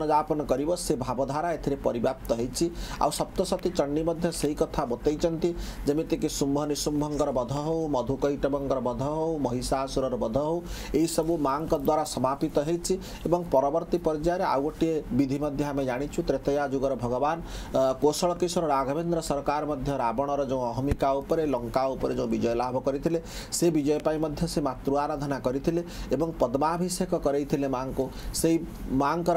ଦେଇ କିଭଳି ଭାବରେ ଜଣେ ଏ, ସ୍ୱଚ୍ଛଳ ଜୀବନଯାପନ କରିବ ସେ ଭାବଧାରା ଏଥିରେ ପରିବ୍ୟାପ୍ତ ହେଇଛି। ଆଉ ସପ୍ତସତୀ ଚଣ୍ଡୀ ମଧ୍ୟ ସେଇ କଥା ବତେଇଛନ୍ତି ଯେମିତିକି ଶୁମ୍ଭ ନିଶୁମ୍ଭଙ୍କର ବଧ ହେଉ ମଧୁକୈଟବଙ୍କର ବଧ ହେଉ ମହିଷାସୁରର ବଧ ହେଉ ଏହିସବୁ ମାଙ୍କ ଦ୍ୱାରା ସମାପିତ ହେଇଛି ଏବଂ ପରବର୍ତ୍ତୀ ପର୍ଯ୍ୟାୟରେ ଆଉ ଗୋଟିଏ ବିଧି ମଧ୍ୟ ଆମେ ଜାଣିଛୁ ତ୍ରେତୟା ଯୁଗର ଭଗବାନ ଅ, କୌଶଳ କିଶୋର ରାଘବେନ୍ଦ୍ର ସରକାର ମଧ୍ୟ ରାବଣର ଯେଉଁ ଅହମିକା ଉପରେ ଲଙ୍କା ଉପରେ ଯେଉଁ ବିଜୟ ଲାଭ କରିଥିଲେ ସେ ବିଜୟ ପାଇଁ ମଧ୍ୟ ସେ ମାତୃ ଆରାଧନା କରିଥିଲେ ଏବଂ ପଦ୍ମାଭିଷେକ କରେଇଥିଲେ ମାଙ୍କୁ। ସେଇ ମାଙ୍କର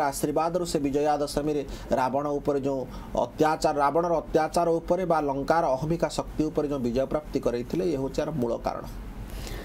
ଆଶୀର୍ବାଦରୁ ସେ ବିଜୟା ଦଶମୀରେ ରାବଣ ଉପରେ ଯେଉଁ ଅତ୍ୟାଚାର ରାବଣର ଅତ୍ୟାଚାର ଉପରେ ବା ଲଙ୍କାର ଅହମିକା ଶକ୍ତି ଉପରେ ଯେଉଁ ବିଜୟ ପ୍ରାପ୍ତି କରେଇଥିଲେ ଏ ହେଉଛି ଏହାର ମୂଳ କାରଣ।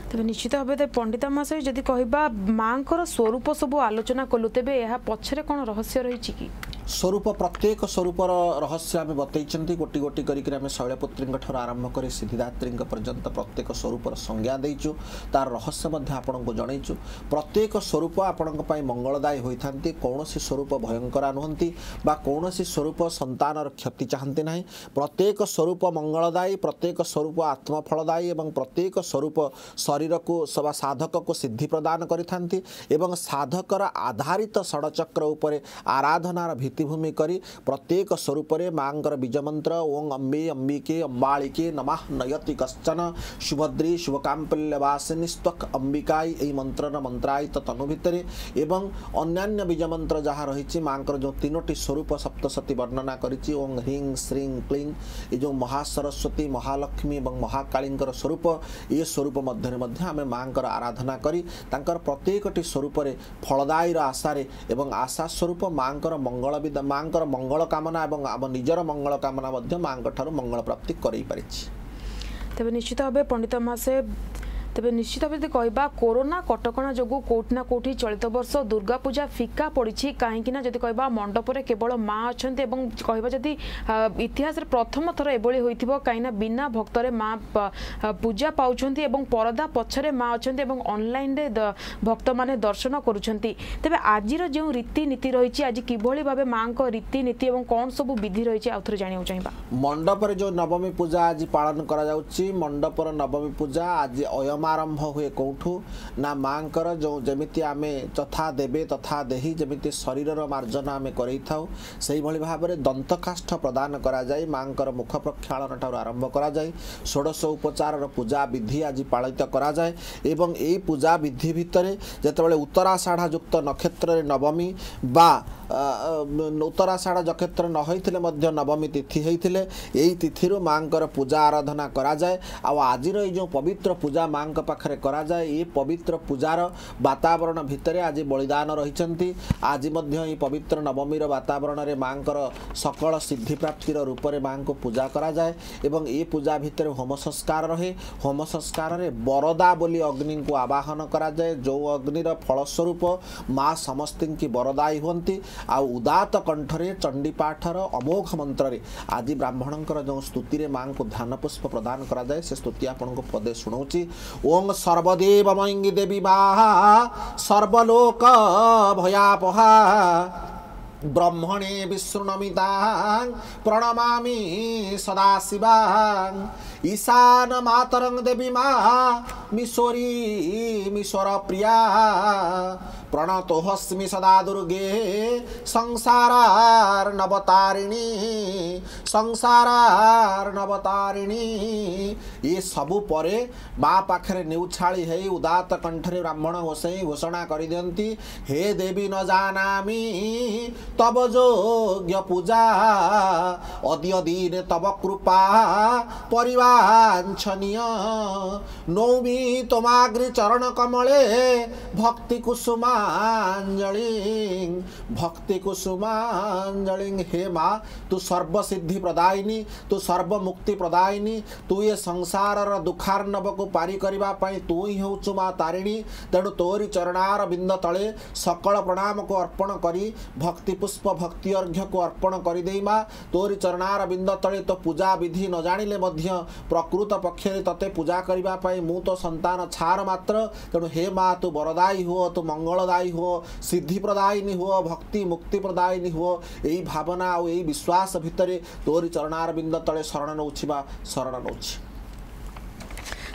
ତେବେ ନିଶ୍ଚିତ ଭାବେ ପଣ୍ଡିତ ମାସେ ଯଦି କହିବା ମାଙ୍କର ସ୍ୱରୂପ ସବୁ ଆଲୋଚନା କଲୁ ତେବେ ଏହା ପଛରେ କ'ଣ ରହସ୍ୟ ରହିଛି କି? ସ୍ୱରୂପ ପ୍ରତ୍ୟେକ ସ୍ୱରୂପର ରହସ୍ୟ ଆମେ ବତେଇଛନ୍ତି। ଗୋଟି ଗୋଟି କରିକି ଆମେ ଶୈଳପୁତ୍ରୀଙ୍କ ଠାରୁ ଆରମ୍ଭ କରି ସିଦ୍ଧିଦାତ୍ରୀଙ୍କ ପର୍ଯ୍ୟନ୍ତ ପ୍ରତ୍ୟେକ ସ୍ୱରୂପର ସଂଜ୍ଞା ଦେଇଛୁ। ତାର ରହସ୍ୟ ମଧ୍ୟ ଆପଣଙ୍କୁ ଜଣେଇଛୁ। ପ୍ରତ୍ୟେକ ସ୍ୱରୂପ ଆପଣଙ୍କ ପାଇଁ ମଙ୍ଗଳଦାୟୀ ହୋଇଥାନ୍ତି। କୌଣସି ସ୍ୱରୂପ ଭୟଙ୍କର ନୁହନ୍ତି ବା କୌଣସି ସ୍ୱରୂପ ସନ୍ତାନର କ୍ଷତି ଚାହାନ୍ତି ନାହିଁ। ପ୍ରତ୍ୟେକ ସ୍ୱରୂପ ମଙ୍ଗଳଦାୟୀ ପ୍ରତ୍ୟେକ ସ୍ୱରୂପ ଆତ୍ମଫଳଦାୟୀ ଏବଂ ପ୍ରତ୍ୟେକ ସ୍ୱରୂପ ଶରୀରକୁ ବା ସାଧକକୁ ସିଦ୍ଧି ପ୍ରଦାନ କରିଥାନ୍ତି ଏବଂ ସାଧକର ଆଧାରିତ ଷଡ଼ଚକ୍ର ଉପରେ ଆରାଧନାର ଭିତ୍ତିଭୂମି କରି ପ୍ରତ୍ୟେକ ସ୍ୱରୂପରେ ମାଙ୍କର ବୀଜମନ୍ତ୍ର ଓଂ ଅମ୍ବି ଅମ୍ବିକେ ଅମ୍ବାଳିକେ ନମାଃ ନୟତି କଶ୍ଚନ ସୁଭଦ୍ରୀ ଶୁଭକାମ୍ପଲ୍ୟବାସିନୀ ସ୍ତ୍ୱକ୍ ଅମ୍ବିକାଇ ଏହି ମନ୍ତ୍ରର ମନ୍ତ୍ରାୟିତ ତନୁ ଭିତରେ ଏବଂ ଅନ୍ୟାନ୍ୟ ବୀଜମନ୍ତ୍ର ଯାହା ରହିଛି ମାଙ୍କର ଯେଉଁ ତିନୋଟି ସ୍ୱରୂପ ସପ୍ତସତୀ ବର୍ଣ୍ଣନା କରିଛି ଓଂ ହ୍ରିଂ ଶ୍ରୀଂ କ୍ଲିଂ ଏ ଯେଉଁ ମହାସରସ୍ୱତୀ ମହାଲକ୍ଷ୍ମୀ ଏବଂ ମହାକାଳୀଙ୍କର ସ୍ୱରୂପ ଏ ସ୍ୱରୂପ ମଧ୍ୟରେ ମଧ୍ୟ ଆମେ ମାଙ୍କର ଆରାଧନା କରି ତାଙ୍କର ପ୍ରତ୍ୟେକଟି ସ୍ୱରୂପରେ ଫଳଦାୟୀର ଆଶାରେ ଏବଂ ଆଶା ସ୍ୱରୂପ ମାଙ୍କର ମଙ୍ଗଳ ବିଦ ମାଙ୍କର ମଙ୍ଗଳ କାମନା ଏବଂ ଆମ ନିଜର ମଙ୍ଗଳ କାମନା ମଧ୍ୟ ମାଙ୍କ ଠାରୁ ମଙ୍ଗଳ ପ୍ରାପ୍ତି କରେଇ ପାରିଛି। ତେବେ ନିଶ୍ଚିତ ଭାବେ ପଣ୍ଡିତ ମାସେ ତେବେ ନିଶ୍ଚିତ ଭାବେ ଯଦି କହିବା କରୋନା କଟକଣା ଯୋଗୁଁ କୋଉଠି ନା କୋଉଠି ଚଳିତ ବର୍ଷ ଦୁର୍ଗା ପୂଜା ଫିକା ପଡ଼ିଛି। କାହିଁକି ନା ଯଦି କହିବା ମଣ୍ଡପରେ କେବଳ ମା ଅଛନ୍ତି ଏବଂ କହିବା ଯଦି ଆ, ଇତିହାସରେ ପ୍ରଥମ ଥର ଏଭଳି ହୋଇଥିବ କାହିଁକିନା ବିନା ଭକ୍ତରେ ମା ପ- ଆ, ପୂଜା ପାଉଛନ୍ତି ଏବଂ ପରଦା ପଛରେ ମା ଅଛନ୍ତି ଏବଂ ଅନଲାଇନରେ ଦ- ଭକ୍ତମାନେ ଦର୍ଶନ କରୁଛନ୍ତି। ତେବେ ଆଜିର ଯେଉଁ ରୀତିନୀତି ରହିଛି ଆଜି କିଭଳି ଭାବେ ମାଙ୍କ ରୀତିନୀତି ଏବଂ କ'ଣ ସବୁ ବିଧି ରହିଛି ଆଉ ଥରେ ଜାଣିବାକୁ ଚାହିଁବା। ମଣ୍ଡପରେ ଯେଉଁ ନବମୀ ପୂଜା ଆଜି ପାଳନ କରାଯାଉଛି ମଣ୍ଡପର ନବମୀ ପୂଜା ଆଜି ଅୟମାରମ୍ଭ ହୁଏ କେଉଁଠୁ? ନା ମାଙ୍କର ଯେଉଁ ଯେମିତି ଆମେ ଯଥା ଦେବେ ତଥା ଦେହି ଯେମିତି ଶରୀରର ମାର୍ଜନା ଆମେ କରେଇଥାଉ ସେଇଭଳି ଭାବରେ ଦନ୍ତକାଷ୍ଠ ପ୍ରଦାନ କରାଯାଇ ମାଙ୍କର ମୁଖ ପ୍ରକ୍ଷାଳନ ଠାରୁ ଆରମ୍ଭ କରାଯାଏ ଷୋଡ଼ଶ ଉପଚାରର ପୂଜା ବିଧି ଆଜି ପାଳିତ କରାଯାଏ ଏବଂ ଏହି ପୂଜା ବିଧି ଭିତରେ ଯେତେବେଳେ ଉତ୍ତରାଷାଢ଼ ଯୁକ୍ତ ନକ୍ଷତ୍ରରେ ନବମୀ ବା ଆ, ଆ, ଉତ୍ତରାଷାଢ଼ ନକ୍ଷତ୍ର ନ ହୋଇଥିଲେ ମଧ୍ୟ ନବମୀ ତିଥି ହେଇଥିଲେ ଏହି ତିଥିରୁ ମାଙ୍କର ପୂଜା ଆରାଧନା କରାଯାଏ। ଆଉ ଆଜିର ଏଇ ଯେଉଁ ପବିତ୍ର ପୂଜା ମାଙ୍କ ପାଖରେ କରାଯାଏ ଏ ପବିତ୍ର ପୂଜାର ବାତାବରଣ ଭିତରେ ଆଜି ବଳିଦାନ ରହିଛନ୍ତି। ଆଜି ମଧ୍ୟ ଏହି ପବିତ୍ର ନବମୀର ବାତାବରଣରେ ମାଙ୍କର ସକଳ ସିଦ୍ଧି ପ୍ରାପ୍ତିର ରୂପରେ ମାଙ୍କୁ ପୂଜା କରାଯାଏ ଏବଂ ଏ ପୂଜା ଭିତରେ ହୋମ ସଂସ୍କାର ରହେ। ହୋମ ସଂସ୍କାରରେ ବରଦା ବୋଲି ଅଗ୍ନିଙ୍କୁ ଆବାହନ କରାଯାଏ। ଯେଉଁ ଅଗ୍ନିର ଫଳସ୍ୱରୂପ ମା ସମସ୍ତଙ୍କୁ ବରଦାୟୀ ହୁଅନ୍ତି। ଆଉ ଉଦାତ କଣ୍ଠରେ ଚଣ୍ଡୀପାଠର ଅମୋଘ ମନ୍ତ୍ରରେ ଆଜି ବ୍ରାହ୍ମଣଙ୍କର ଯେଉଁ ସ୍ତୁତିରେ ମାଙ୍କୁ ଧ୍ୟାନ ପୁଷ୍ପ ପ୍ରଦାନ କରାଯାଏ ସେ ସ୍ତୁତି ଆପଣଙ୍କୁ ପଦେ ଶୁଣାଉଛି। ওং সর্বদেবময়ী দেবী মা সর্বলোক ভয়াপহা। ব্রহ্মণে বিষ্ণুনমিতাং, প্রণমামি সদাশিবাং। ঈশান মাতরং দেবী মা, মিশোরী মিশোর প্রিয়া प्राणतो हस्मि सदा दुर्गे संसारार नवतारिणी संसारार नवतारिणी ए सबु परे मा पाखरे न्यू है उदात कंठरे ब्राह्मण होसै घोषणा कर हे देवी न तब तव योग्य पूजा अदियदिन तब कृपा परिवांचनीय नोबी तोमाग्रि चरण कमले भक्ति कुसुमा ଭକ୍ତି କୁସୁମାଞ୍ଜଳି ହେ ମା ତୁ ସର୍ବସିଦ୍ଧି ପ୍ରଦାୟିନୀ ତୁ ସର୍ବମୁକ୍ତି ପ୍ରଦାୟିନୀ ତୁ ଏ ସଂସାରର ଦୁଃଖାର୍ଣ୍ଣବକୁ ପାରି କରିବା ପାଇଁ ତୁ ହିଁ ହେଉଛୁ ମା ତାରିଣୀ ତେଣୁ ତୋରି ଚରଣାର ବିନ୍ଦ ତଳେ ସକଳ ପ୍ରଣାମକୁ ଅର୍ପଣ କରି ଭକ୍ତି ପୁଷ୍ପ ଭକ୍ତି ଅର୍ଘ୍ୟକୁ ଅର୍ପଣ କରିଦେଇ ମା ତୋରି ଚରଣାର ବିନ୍ଦ ତଳେ ତୋ ପୂଜା ବିଧି ନ ଜାଣିଲେ ମଧ୍ୟ ପ୍ରକୃତ ପକ୍ଷରେ ତତେ ପୂଜା କରିବା ପାଇଁ ମୁଁ ତ ସନ୍ତାନ ଛାର ମାତ୍ର ତେଣୁ ହେ ମା ତୁ ବରଦାୟୀ ହୁଅ ତୁ ମଙ୍ଗଳଦାୟୀ ହୁଅ ସିଦ୍ଧି ପ୍ରଦାୟିନୀ ହୁଅ ଭକ୍ତି ମୁକ୍ତି ପ୍ରଦାୟିନୀ ହୁଅ ଏହି ଭାବନା ଆଉ ଏହି ବିଶ୍ୱାସ ଭିତରେ ତୋରି ଚରଣାର ବିନ୍ଦ ତଳେ ଶରଣ ନେଉଛି ବା ଶରଣ ନେଉଛି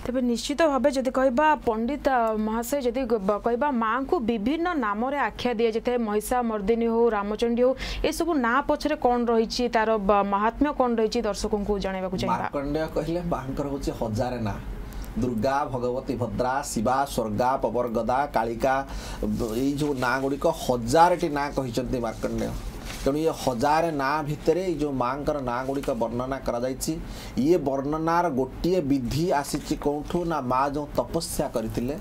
ତେବେ ନିଶ୍ଚିତ ଭାବେ ଯଦି କହିବା ପଣ୍ଡିତ ଆ, ମହାଶୟ ଯଦି ଗ- କହିବା ମାଙ୍କୁ ବିଭିନ୍ନ ନାମରେ ଆଖ୍ୟା ଦିଆଯାଇଥାଏ ମହିଷା ମର୍ଦିନୀ ହଉ ରାମଚଣ୍ଡୀ ହଉ ଏସବୁ ନାଁ ପଛରେ କ'ଣ ରହିଛି ତାର ବ- ମାହାତ୍ମ୍ୟ କ'ଣ ରହିଛି ଦର୍ଶକଙ୍କୁ ଜଣାଇବାକୁ ଚାହିଁବା। ମାର୍କଣ୍ଡେୟ କହିଲେ ମାଙ୍କର ହଉଛି ହଜାରେ ନାଁ। ଦୁର୍ଗା ଭଗବତୀ ଭଦ୍ରା ଶିବା ସ୍ୱର୍ଗା ପବର୍ଗଦା କାଳିକା ଏଇ ଯେଉଁ ନାଁ ଗୁଡ଼ିକ ହଜାରଟି ନାଁ କହିଛନ୍ତି ମାର୍କଣ୍ଡେୟ। ତେଣୁ ଇଏ ହଜାରେ ନାଁ ଭିତରେ ଏଇ ଯେଉଁ ମାଙ୍କର ନାଁ ଗୁଡ଼ିକ ବର୍ଣ୍ଣନା କରାଯାଇଛି। ଇଏ ବର୍ଣ୍ଣନାର ଗୋଟିଏ ବିଧି ଆସିଛି କେଉଁଠୁ ନା ମା ଯେଉଁ ତପସ୍ୟା କରିଥିଲେ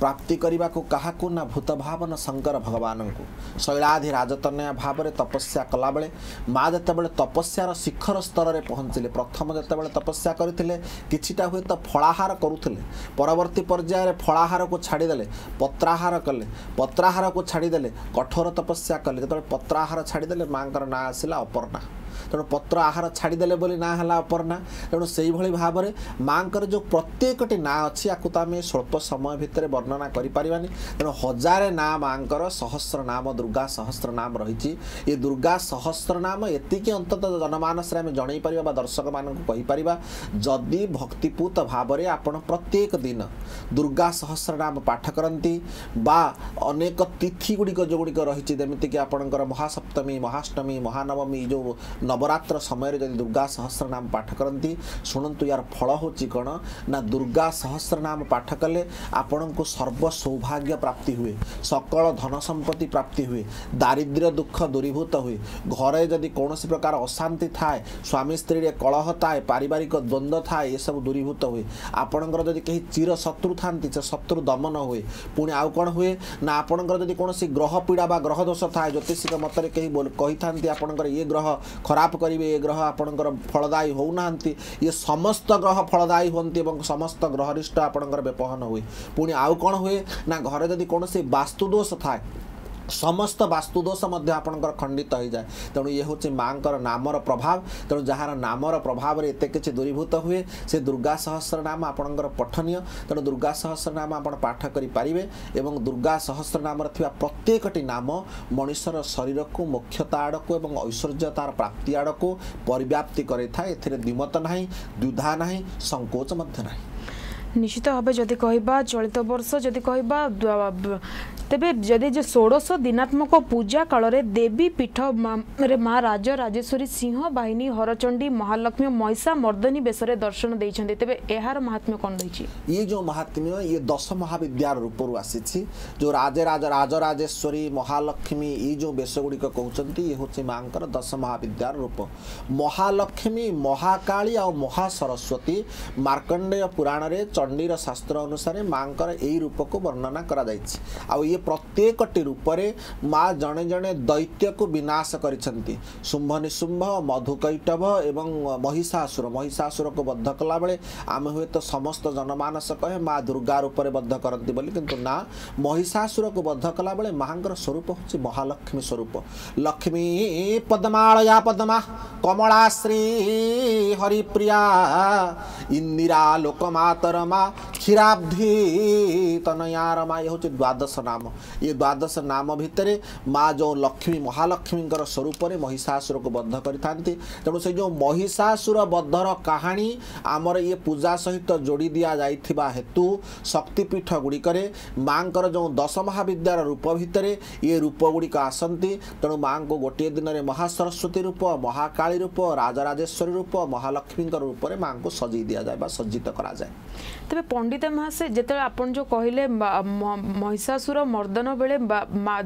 ପ୍ରାପ୍ତି କରିବାକୁ କାହାକୁ ନା ଭୂତ ଭାବନ ଶଙ୍କର ଭଗବାନଙ୍କୁ। ଶୈଳାଧି ରାଜତନୟା ଭାବରେ ତପସ୍ୟା କଲାବେଳେ ମା ଯେତେବେଳେ ତପସ୍ୟାର ଶିଖର ସ୍ତରରେ ପହଞ୍ଚିଲେ ପ୍ରଥମ ଯେତେବେଳେ ତପସ୍ୟା କରିଥିଲେ କିଛିଟା ହୁଏତ ଫଳାହାର କରୁଥିଲେ। ପରବର୍ତ୍ତୀ ପର୍ଯ୍ୟାୟରେ ଫଳାହାରକୁ ଛାଡ଼ିଦେଲେ ପତ୍ରାହାର କଲେ ପତ୍ରାହାରକୁ ଛାଡ଼ିଦେଲେ କଠୋର ତପସ୍ୟା କଲେ। ଯେତେବେଳେ ପତ୍ରାହାର ଛାଡ଼ିଦେଲେ ମାଙ୍କର ନାଁ ଆସିଲା ଅପର୍ଣ୍ଣା। ତେଣୁ ପତ୍ର ଆହାର ଛାଡ଼ିଦେଲେ ବୋଲି ନାଁ ହେଲା ଅପର୍ଣ୍ଣା। ତେଣୁ ସେଇଭଳି ଭାବରେ ମାଙ୍କର ଯେଉଁ ପ୍ରତ୍ୟେକଟି ନାଁ ଅଛି ୟାକୁ ତ ଆମେ ସ୍ୱଳ୍ପ ସମୟ ଭିତରେ ବର୍ଣ୍ଣନା କରିପାରିବାନି। ତେଣୁ ହଜାରେ ନାଁ ମାଙ୍କର ସହସ୍ର ନାମ ଦୁର୍ଗା ସହସ୍ର ନାମ ରହିଛି। ଏ ଦୁର୍ଗା ସହସ୍ର ନାମ ଏତିକି ଅନ୍ତତଃ ଜନମାନସରେ ଆମେ ଜଣେଇ ପାରିବା ବା ଦର୍ଶକମାନଙ୍କୁ କହିପାରିବା। ଯଦି ଭକ୍ତିପୂତ ଭାବରେ ଆପଣ ପ୍ରତ୍ୟେକ ଦିନ ଦୁର୍ଗା ସହସ୍ର ନାମ ପାଠ କରନ୍ତି ବା ଅନେକ ତିଥି ଗୁଡ଼ିକ ଯେଉଁଗୁଡ଼ିକ ରହିଛି ଯେମିତିକି ଆପଣଙ୍କର ମହାସପ୍ତମୀ ମହାଷ୍ଟମୀ ମହାନବମୀ ଯେଉଁ ନବରାତ୍ର ସମୟରେ ଯଦି ଦୁର୍ଗା ସହସ୍ର ନାମ ପାଠ କରନ୍ତି ଶୁଣନ୍ତୁ ୟାର ଫଳ ହେଉଛି କ'ଣ? ନା ଦୁର୍ଗା ସହସ୍ର ନାମ ପାଠ କଲେ ଆପଣଙ୍କୁ ସର୍ବ ସୌଭାଗ୍ୟ ପ୍ରାପ୍ତି ହୁଏ ସକଳ ଧନ ସମ୍ପତ୍ତି ପ୍ରାପ୍ତି ହୁଏ ଦାରିଦ୍ର୍ୟ ଦୁଃଖ ଦୂରୀଭୂତ ହୁଏ। ଘରେ ଯଦି କୌଣସି ପ୍ରକାର ଅଶାନ୍ତି ଥାଏ ସ୍ୱାମୀ ସ୍ତ୍ରୀରେ କଳହ ଥାଏ ପାରିବାରିକ ଦ୍ୱନ୍ଦ୍ୱ ଥାଏ ଏସବୁ ଦୂରୀଭୂତ ହୁଏ। ଆପଣଙ୍କର ଯଦି କେହି ଚିର ଶତ୍ରୁ ଥାନ୍ତି ସେ ଶତ୍ରୁ ଦମନ ହୁଏ ପୁଣି ଆଉ କ'ଣ ହୁଏ? ନା ଆପଣଙ୍କର ଯଦି କୌଣସି ଗ୍ରହ ପୀଡ଼ା ବା ଗ୍ରହ ଦୋଷ ଥାଏ ଜ୍ୟୋତିଷିକ ମତରେ କେହି କହିଥାନ୍ତି ଆପଣଙ୍କର ଇଏ ଗ୍ରହ ଖରାପ କରିବେ ଏ ଗ୍ରହ ଆପଣଙ୍କର ଫଳଦାୟୀ ହେଉନାହାନ୍ତି। ଇଏ ସମସ୍ତ ଗ୍ରହ ଫଳଦାୟୀ ହୁଅନ୍ତି ଏବଂ ସମସ୍ତ ଗ୍ରହରିଷ୍ଟ ଆପଣଙ୍କର ବ୍ୟବହନ ହୁଏ। ପୁଣି ଆଉ କ'ଣ ହୁଏ? ନା ଘରେ ଯଦି କୌଣସି ବାସ୍ତୁଦୋଷ ଥାଏ ସମସ୍ତ ବାସ୍ତୁଦୋଷ ମଧ୍ୟ ଆପଣଙ୍କର ଖଣ୍ଡିତ ହୋଇଯାଏ। ତେଣୁ ଇଏ ହେଉଛି ମାଙ୍କର ନାମର ପ୍ରଭାବ। ତେଣୁ ଯାହାର ନାମର ପ୍ରଭାବରେ ଏତେ କିଛି ଦୂରୀଭୂତ ହୁଏ ସେ ଦୁର୍ଗା ସହସ୍ର ନାମ ଆପଣଙ୍କର ପଠନୀୟ। ତେଣୁ ଦୁର୍ଗା ସହସ୍ର ନାମ ଆପଣ ପାଠ କରିପାରିବେ ଏବଂ ଦୁର୍ଗା ସହସ୍ର ନାମରେ ଥିବା ପ୍ରତ୍ୟେକଟି ନାମ ମଣିଷର ଶରୀରକୁ ମୁଖ୍ୟତା ଆଡ଼କୁ ଏବଂ ଐଶ୍ୱର୍ଯ୍ୟତାର ପ୍ରାପ୍ତି ଆଡ଼କୁ ପରିବ୍ୟାପ୍ତି କରିଥାଏ ଏଥିରେ ଦ୍ୱିମତ ନାହିଁ ଦ୍ୱିଧା ନାହିଁ ସଙ୍କୋଚ ମଧ୍ୟ ନାହିଁ। নিশ্চিত ভাবে যদি কহবা চলিত বর্ষ যদি কহবা তবে যদি যে ষোড়শ দিনাত্মক পূজা কালরে দেবী পীঠ মা রাজ রাজেশ্বরী সিংহ বাহিনী হরচণ্ডী মহালক্ষ্মী মহিষা মর্দনী বেশরে দর্শন দিয়েছেন তবে এর মাহাত্ম্য কণ রয়েছে ইয়ে যে মাহাত্ম্য ইয়ে দশ মহাবিদ্যার রূপর আসিছি যে রাজে রাজ রাজরাজেশ্বরী মহালক্ষ্মী ইয়ে যে বেশগুড়ি কৌন ইয়ে হচ্ছে মাঙ্কর দশ মহাবিদ্যার রূপ মহালক্ষ্মী মহাকালী আহা সরস্বতী মার্কণ্ডেয় পুরাণের চ ଚଣ୍ଡୀର ଶାସ୍ତ୍ର ଅନୁସାରେ ମାଙ୍କର ଏଇ ରୂପକୁ ବର୍ଣ୍ଣନା କରାଯାଇଛି ଆଉ ଇଏ ପ୍ରତ୍ୟେକଟି ରୂପରେ ମା ଜଣେ ଜଣେ ଦୈତ୍ୟକୁ ବିନାଶ କରିଛନ୍ତି ଶୁମ୍ଭ ନିଶୁମ୍ଭ ମଧୁକୈଟଭ ଏବଂ ମହିଷାସୁର ମହିଷାସୁରକୁ ବଦ୍ଧ କଲାବେଳେ ଆମେ ହୁଏତ ସମସ୍ତ ଜନମାନସ କହେ ମା ଦୁର୍ଗା ରୂପରେ ବଦ୍ଧ କରନ୍ତି ବୋଲି। କିନ୍ତୁ ନା ମହିଷାସୁରକୁ ବଦ୍ଧ କଲାବେଳେ ମାଙ୍କର ସ୍ୱରୂପ ହେଉଛି ମହାଲକ୍ଷ୍ମୀ ସ୍ୱରୂପ ଲକ୍ଷ୍ମୀ ପଦ୍ମାଳୟା ପଦ୍ମା କମଳାଶ୍ରୀ ହରିପ୍ରିୟା ଇନ୍ଦିରା ଲୋକମାତର ମା କ୍ଷୀରାବ୍ଧି ତନୟାର ମା ଇଏ ହେଉଛି ଦ୍ୱାଦଶ ନାମ ଇଏ ଦ୍ୱାଦଶ ନାମ ଭିତରେ ମା ଯେଉଁ ଲକ୍ଷ୍ମୀ ମହାଲକ୍ଷ୍ମୀଙ୍କର ସ୍ୱରୂପରେ ମହିଷାସୁରକୁ ବଦ୍ଧ କରିଥାନ୍ତି। ତେଣୁ ସେ ଯେଉଁ ମହିଷାସୁର ବଦ୍ଧର କାହାଣୀ ଆମର ଇଏ ପୂଜା ସହିତ ଯୋଡ଼ି ଦିଆଯାଇଥିବା ହେତୁ ଶକ୍ତିପୀଠ ଗୁଡ଼ିକରେ ମାଙ୍କର ଯେଉଁ ଦଶ ମହାବିଦ୍ୟାର ରୂପ ଭିତରେ ଇଏ ରୂପ ଗୁଡ଼ିକ ଆସନ୍ତି। ତେଣୁ ମାଙ୍କୁ ଗୋଟିଏ ଦିନରେ ମହାସରସ୍ୱତୀ ରୂପ ମହାକାଳୀ ରୂପ ରାଜରାଜେଶ୍ୱରୀ ରୂପ ମହାଲକ୍ଷ୍ମୀଙ୍କ ରୂପରେ ମାଙ୍କୁ ସଜେଇ ଦିଆଯାଏ ବା ସଜ୍ଜିତ କରାଯାଏ। ତେବେ ପଣ୍ଡିତ ମହାଶୟ ଯେତେବେଳେ ଆପଣ ଯେଉଁ କହିଲେ ମହିଷାସୁର ମର୍ଦ୍ଦନ ବେଳେ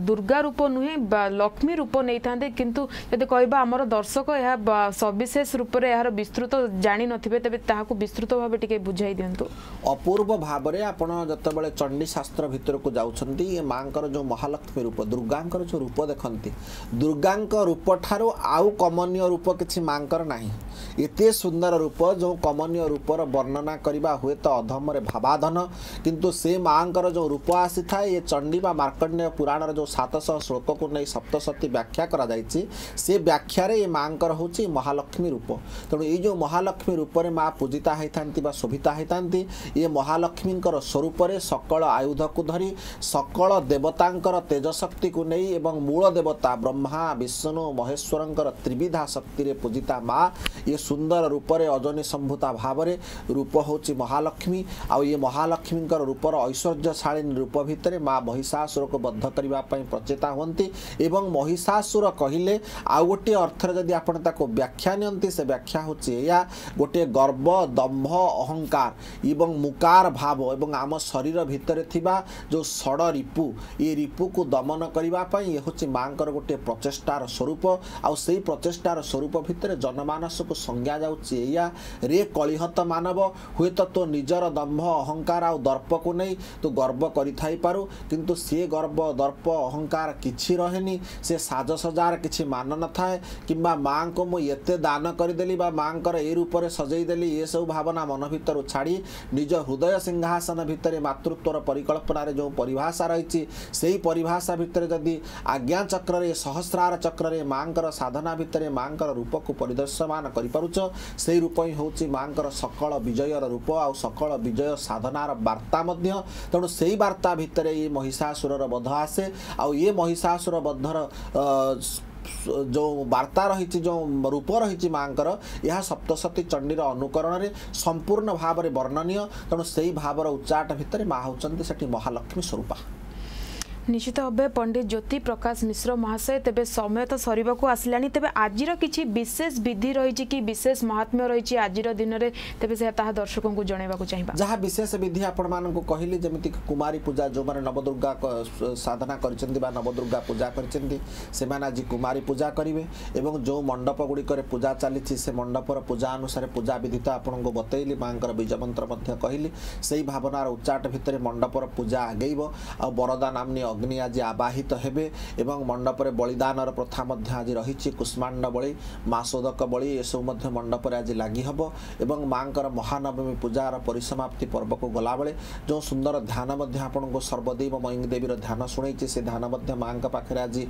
ଦୁର୍ଗା ରୂପ ନୁହେଁ ଲକ୍ଷ୍ମୀ ରୂପ ନେଇଥାନ୍ତି କିନ୍ତୁ ଯଦି କହିବା ଆମର ଦର୍ଶକ ଏହା ସବିଶେଷ ରୂପରେ ଏହାର ବିସ୍ତୃତ ଜାଣିନଥିବେ ତେବେ ତାହାକୁ ବିସ୍ତୃତ ଭାବେ ଟିକେ ବୁଝାଇ ଦିଅନ୍ତୁ। ଅପୂର୍ବ ଭାବରେ ଆପଣ ଯେତେବେଳେ ଚଣ୍ଡୀ ଶାସ୍ତ୍ର ଭିତରକୁ ଯାଉଛନ୍ତି ମାଙ୍କର ଯେଉଁ ମହାଲକ୍ଷ୍ମୀ ରୂପ ଦୁର୍ଗାଙ୍କର ଯେଉଁ ରୂପ ଦେଖନ୍ତି ଦୁର୍ଗାଙ୍କ ରୂପଠାରୁ ଆଉ କମନୀୟ ରୂପ କିଛି ମାଙ୍କର ନାହିଁ। ଏତେ ସୁନ୍ଦର ରୂପ ଯେଉଁ କମନୀୟ ରୂପର ବର୍ଣ୍ଣନା କରିବା ହୁଏତ ଅଧମରେ ଭାବାଧନ। କିନ୍ତୁ ସେ ମାଙ୍କର ଯେଉଁ ରୂପ ଆସିଥାଏ ଏ ଚଣ୍ଡୀ ବା ମାର୍କଣ୍ଡେୟ ପୁରାଣର ଯେଉଁ ସାତଶହ ଶ୍ଲୋକକୁ ନେଇ ସପ୍ତଶତୀ ବ୍ୟାଖ୍ୟା କରାଯାଇଛି ସେ ବ୍ୟାଖ୍ୟାରେ ଏ ମାଙ୍କର ହେଉଛି ମହାଲକ୍ଷ୍ମୀ ରୂପ। ତେଣୁ ଏଇ ଯେଉଁ ମହାଲକ୍ଷ୍ମୀ ରୂପରେ ମା ପୂଜିତା ହେଇଥାନ୍ତି ବା ଶୋଭିତା ହେଇଥାନ୍ତି ଇଏ ମହାଲକ୍ଷ୍ମୀଙ୍କର ସ୍ୱରୂପରେ ସକଳ ଆୟୁଧକୁ ଧରି ସକଳ ଦେବତାଙ୍କର ତେଜଶକ୍ତିକୁ ନେଇ ଏବଂ ମୂଳ ଦେବତା ବ୍ରହ୍ମା ବିଷ୍ଣୁ ମହେଶ୍ୱରଙ୍କର ତ୍ରିବିଧା ଶକ୍ତିରେ ପୂଜିତା ମା ଇଏ ସୁନ୍ଦର ରୂପରେ ଅଜନୀ ସମ୍ଭୂତା ଭାବରେ ରୂପ ହେଉଛି ମହାଲକ୍ଷ୍ମୀ ଆଉ ଇଏ ମହାଲକ୍ଷ୍ମୀଙ୍କର ରୂପର ଐଶ୍ୱର୍ଯ୍ୟଶାଳିନୀ ରୂପ ଭିତରେ ମା ମହିଷାସୁରକୁ ବଦ୍ଧ କରିବା ପାଇଁ ପ୍ରଚେତା ହୁଅନ୍ତି ଏବଂ ମହିଷାସୁର କହିଲେ ଆଉ ଗୋଟିଏ ଅର୍ଥରେ ଯଦି ଆପଣ ତାକୁ ବ୍ୟାଖ୍ୟା ନିଅନ୍ତି ସେ ବ୍ୟାଖ୍ୟା ହେଉଛି ଏଇଆ ଗୋଟିଏ ଗର୍ବ ଦମ୍ଭ ଅହଙ୍କାର ଏବଂ ମୁକାର ଭାବ ଏବଂ ଆମ ଶରୀର ଭିତରେ ଥିବା ଯେଉଁ ଷଡ଼ ରିପୁ ଏ ରିପୁକୁ ଦମନ କରିବା ପାଇଁ ଇଏ ହେଉଛି ମାଙ୍କର ଗୋଟିଏ ପ୍ରଚେଷ୍ଟାର ସ୍ୱରୂପ। ଆଉ ସେଇ ପ୍ରଚେଷ୍ଟାର ସ୍ୱରୂପ ଭିତରେ ଜନମାନସକୁ ସଂଜ୍ଞା ଯାଉଛି ଏଇଆ ରେ କଳିହତ ମାନବ ହୁଏତ ତୋ ନିଜର ଦମ୍ଭ ଅହଙ୍କାର ଆଉ ଦର୍ପକୁ ନେଇ ତୁ ଗର୍ବ କରିଥାଇପାରୁ। କିନ୍ତୁ ସିଏ ଗର୍ବ ଦର୍ପ ଅହଙ୍କାର କିଛି ରହେନି। ସେ ସାଜସଜାର କିଛି ମାନ ନଥାଏ। କିମ୍ବା ମାଆଙ୍କୁ ମୁଁ ଏତେ ଦାନ କରିଦେଲି ବା ମାଆଙ୍କର ଏଇ ରୂପରେ ସଜେଇ ଦେଲି ଏସବୁ ଭାବନା ମନ ଭିତରୁ ଛାଡ଼ି ନିଜ ହୃଦୟ ସିଂହାସନ ଭିତରେ ମାତୃତ୍ୱର ପରିକଳ୍ପନାରେ ଯେଉଁ ପରିଭାଷା ରହିଛି ସେଇ ପରିଭାଷା ଭିତରେ ଯଦି ଆଜ୍ଞା ଚକ୍ରରେ ସହସ୍ରାର ଚକ୍ରରେ ମାଆଙ୍କର ସାଧନା ଭିତରେ ମାଆଙ୍କର ରୂପକୁ ପରିଦର୍ଶମାନ କରିପାରୁଛ ସେଇ ରୂପ ହିଁ ହେଉଛି ମାଆଙ୍କର ସକଳ ବିଜୟର ରୂପ ଆଉ ସକଳ ବିଜୟ ସାଧନାର ବାର୍ତ୍ତା ମଧ୍ୟ। ତେଣୁ ସେଇ ବାର୍ତ୍ତା ଭିତରେ ଇଏ ମହିଷାସୁରର ବଧ ଆସେ। ଆଉ ଇଏ ମହିଷାସୁର ବଧର ଅ, ଯେଉଁ ବାର୍ତ୍ତା ରହିଛି ଯେଉଁ ରୂପ ରହିଛି ମାଙ୍କର ଏହା ସପ୍ତଶତୀ ଚଣ୍ଡୀର ଅନୁକରଣରେ ସମ୍ପୂର୍ଣ୍ଣ ଭାବରେ ବର୍ଣ୍ଣନୀୟ। ତେଣୁ ସେଇ ଭାବର ଉଚ୍ଚାଟ ଭିତରେ ମା ହେଉଛନ୍ତି ସେଠି ମହାଲକ୍ଷ୍ମୀ ସ୍ୱରୂପା। নিশ্চিত ভাবে পণ্ডিত জ্যোতি প্রকাশ মিশ্র মহাশয় তবে সময় তো সরবাকু আসলে তবে আজির কিছু বিশেষ বিধি রয়েছে কি বিশেষ মহাত্ম্য রয়েছে আজির দিনরে তবে সে তাহা দর্শক জনাইবাকু চাইবা যা বিশেষ বিধি আপন মানকু কহিলি যেমিতি কুমারী পূজা যে নবদুর্গা সাধনা করেছেন বা নবদুর্গা পূজা করেছেন সে আজ কুমারী পূজা করবে এবং যে মণ্ডপ গুড়িকরে পূজা চালিছি সে মণ্ডপর পূজা অনুসারে পূজা বিধি তো আপনার বতাইলি মাঙ্কর বীজমন্ত্র মধ্যে কহিলি সেই ভাবনার উচ্চাট ভিতরে মণ্ডপর পূজা আগেব আর বরদা নামনি ଅଗ୍ନି ଆଜି ଆବାହିତ ହେବେ ଏବଂ ମଣ୍ଡପରେ ବଳିଦାନର ପ୍ରଥା ମଧ୍ୟ ଆଜି ରହିଛି। କୁଷ୍ମାଣ୍ଡ ବଳି ମାସୋଦକ ବଳି ଏସବୁ ମଧ୍ୟ ମଣ୍ଡପରେ ଆଜି ଲାଗି ହେବ ଏବଂ ମାଙ୍କର ମହାନବମୀ ପୂଜାର ପରିସମାପ୍ତି ପର୍ବକୁ ଗଲାବେଳେ ଯେଉଁ ସୁନ୍ଦର ଧ୍ୟାନ ମଧ୍ୟ ଆପଣଙ୍କୁ ସର୍ବଦେବ ମୟଙ୍ଗୀ ଦେବୀର ଧ୍ୟାନ ଶୁଣେଇଛି ସେ ଧ୍ୟାନ ମଧ୍ୟ ମାଙ୍କ ପାଖରେ ଆଜି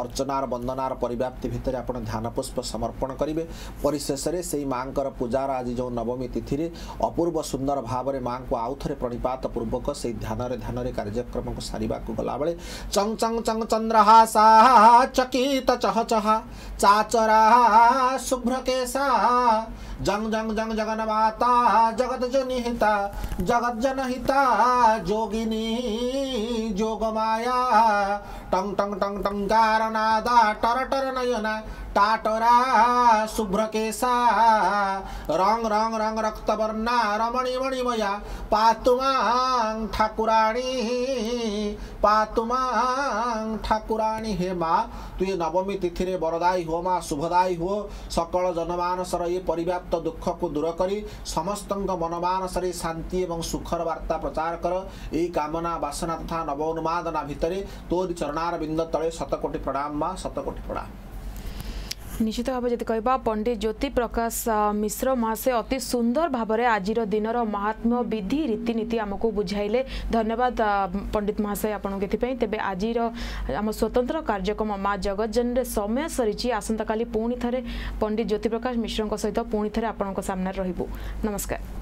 ଅର୍ଚ୍ଚନାର ବନ୍ଦନାର ପରିବ୍ୟାପ୍ତି ଭିତରେ ଆପଣ ଧ୍ୟାନ ପୁଷ୍ପ ସମର୍ପଣ କରିବେ। ପରିଶେଷରେ ସେଇ ମାଙ୍କର ପୂଜାର ଆଜି ଯେଉଁ ନବମୀ ତିଥିରେ ଅପୂର୍ବ ସୁନ୍ଦର ଭାବରେ ମାଙ୍କୁ ଆଉଥରେ ପ୍ରଣିପାତ ପୂର୍ବକ ସେଇ ଧ୍ୟାନରେ ଧ୍ୟାନରେ କାର୍ଯ୍ୟକ୍ରମକୁ ସାରିବାକୁ ଗଲାବେଳେ लावळे. चंग चंग चंग चंद्रहासा चकित, चह चह. चाचरा शुभ्र शुभ्रकेसा. जंग जंग जंग जगन माता जगत जनिहिता, जगत जनहिता, जोगिनी, जोगमाया. टंग टंग टंग टंकार नादा टर टर, नयना. टाटरा शुभ्र शुभ्रकेसा. रंग रंग रंग, रक्तवर्णा रमणि मणिमया पातुमां, ठाकुराणी ପାତୁମାଂ ଠାକୁରାଣୀ ହେ ମା ତୁ ଏ ନବମୀ ତିଥିରେ ବରଦାୟୀ ହୁଅ ମା ଶୁଭଦାୟୀ ହୁଅ। ସକଳ ଜନମାନସର ଏ ପରିବ୍ୟାପ୍ତ ଦୁଃଖକୁ ଦୂର କରି ସମସ୍ତଙ୍କ ମନମାନସରେ ଶାନ୍ତି ଏବଂ ସୁଖର ବାର୍ତ୍ତା ପ୍ରଚାର କର। ଏହି କାମନା ବାସନା ତଥା ନବ ଉନ୍ମାଦନା ଭିତରେ ତୋରି ଚରଣାର ବିନ୍ଦ ତଳେ ଶତକୋଟି ପ୍ରଣାମ ମା ଶତକୋଟି ପ୍ରଣାମ। ନିଶ୍ଚିତ ଭାବେ ଯଦି କହିବା ପଣ୍ଡିତ ଜ୍ୟୋତି ପ୍ରକାଶ ଆ, ମିଶ୍ର ମହାଶୟ ଅତି ସୁନ୍ଦର ଭାବରେ ଆଜିର ଦିନର ମହାତ୍ମ୍ୟ ବିଧି ରୀତିନୀତି ଆମକୁ ବୁଝାଇଲେ। ଧନ୍ୟବାଦ ଆ, ପଣ୍ଡିତ ମହାଶୟ ଆପଣଙ୍କୁ ଏଥିପାଇଁ। ତେବେ ଆଜିର ଆମ ସ୍ୱତନ୍ତ୍ର କାର୍ଯ୍ୟକ୍ରମ ମା ଜଗତଜନରେ ସମୟ ସରିଛି। ଆସନ୍ତାକାଲି ପୁଣି ଥରେ ପଣ୍ଡିତ ଜ୍ୟୋତି ପ୍ରକାଶ ମିଶ୍ରଙ୍କ ସହିତ ପୁଣି ଥରେ ଆପଣଙ୍କ ସାମ୍ନାରେ ରହିବୁ। ନମସ୍କାର।